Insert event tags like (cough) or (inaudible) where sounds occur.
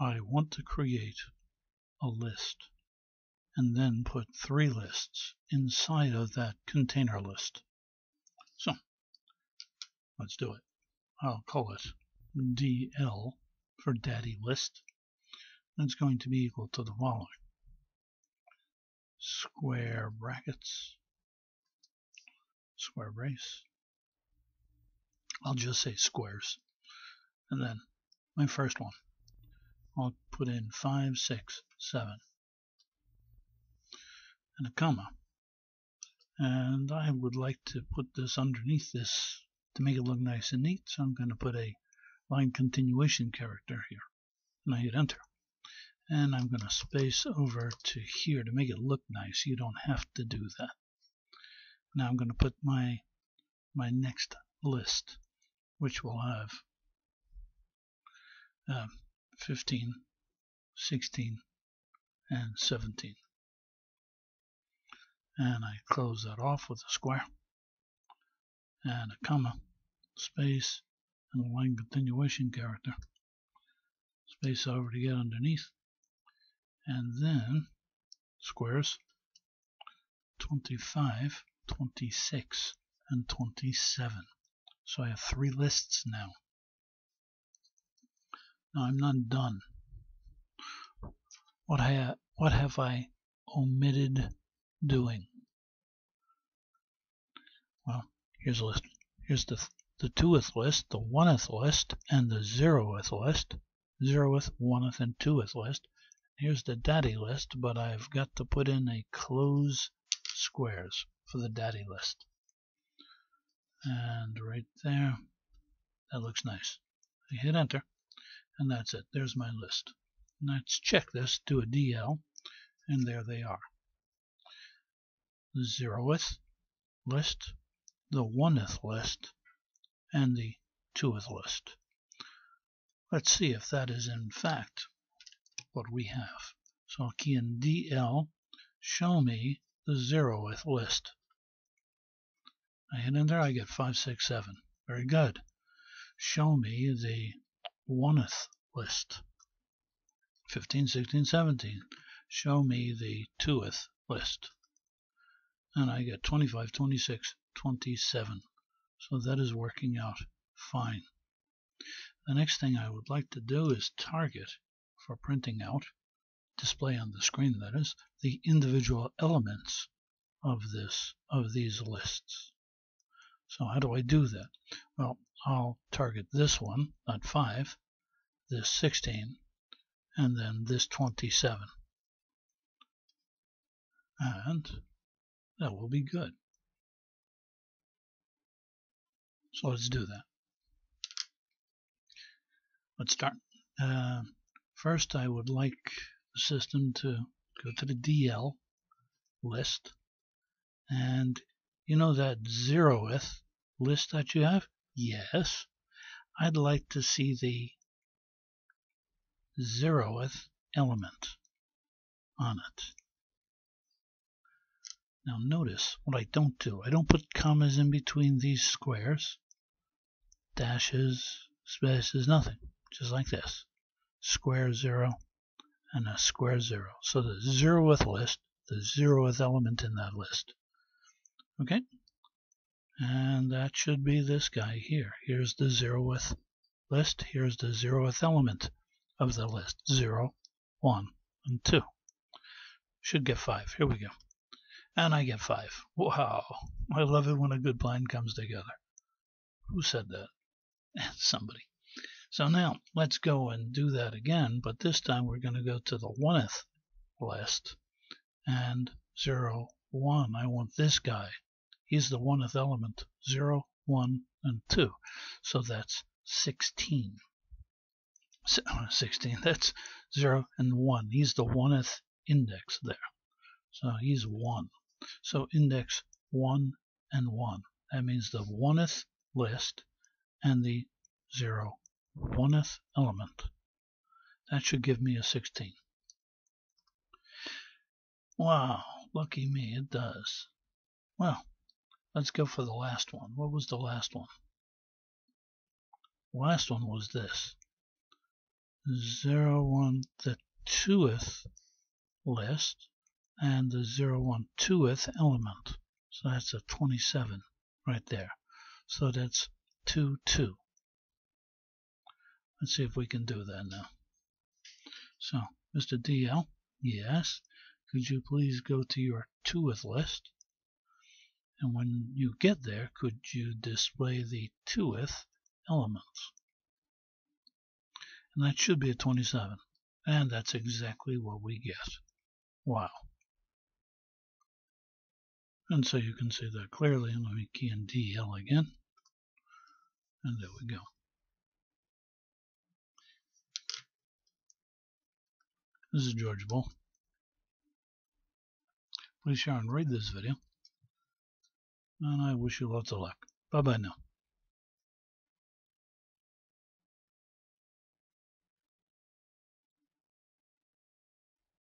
I want to create a list and then put three lists inside of that container list. So let's do it. I'll call it DL for daddy list. That's going to be equal to the following. Square brackets, square brace. I'll just say squares. And then my first one. I'll put in 5, 6, 7 and a comma. And I would like to put this underneath this to make it look nice and neat. So I'm going to put a line continuation character here. And I hit enter. And I'm going to space over to here to make it look nice. You don't have to do that. Now I'm going to put my my next list, which will have uh, 15, 16, and 17 and I close that off with a square and a comma, space, and a line continuation character. Space over to get underneath, and then squares 25, 26, and 27. So I have three lists now. Now I'm not done. What, I, what have I omitted doing? Well, here's a list. Here's the the twoth list, the oneth list, and the zeroth list. Zeroth, oneth, and twoeth list. Here's the daddy list, but I've got to put in a close squares for the daddy list. And right there, that looks nice. I hit enter, and that's it. There's my list. Let's check this, do a DL, and there they are the zeroth list, the oneth list, and the twoth list. Let's see if that is in fact what we have. So I'll key in DL, show me the zeroth list. I hit enter, I get 567. Very good. Show me the oneth list. 15, 16, 17. Show me the twoeth list and I get 25, 26, 27. So that is working out fine. The next thing I would like to do is target for printing out, display on the screen that is, the individual elements of this of these lists. So how do I do that? Well, I'll target this one, not 5, this 16, and then this 27. And that will be good. So let's do that. Let's start. Uh, first, I would like the system to go to the DL list. And you know that zeroth list that you have? Yes. I'd like to see the zeroth element on it. Now notice what I don't do. I don't put commas in between these squares, dashes, spaces, nothing. Just like this. Square zero and a square zero. So the zeroth list, the zeroth element in that list. Okay? And that should be this guy here. Here's the zeroth list. Here's the zeroth element of the list. Zero, one, and two. Should get five. Here we go and I get five. Wow. I love it when a good plan comes together. Who said that? (laughs) Somebody. So now let's go and do that again, but this time we're going to go to the oneth list and 0, 1. I want this guy. He's the oneth element. 0, 1, and 2. So that's 16. (laughs) 16. That's 0 and 1. He's the oneth index there. So he's 1. So index 1 and 1. That means the oneth list and the 0 oneth element. That should give me a 16. Wow, lucky me, it does. Well, let's go for the last one. What was the last one? Last one was this. 0, 1, the 2th list and the 0, 1, 2th element. So that's a 27 right there. So that's 2, 2. Let's see if we can do that now. So, Mr. DL, yes, could you please go to your 2th list? And when you get there, could you display the 2th elements? And that should be a 27. And that's exactly what we get. Wow. And so you can see that clearly. Let me key in DL again. And there we go. This is George Boole. Please share and rate this video. And I wish you lots of luck. Bye bye now.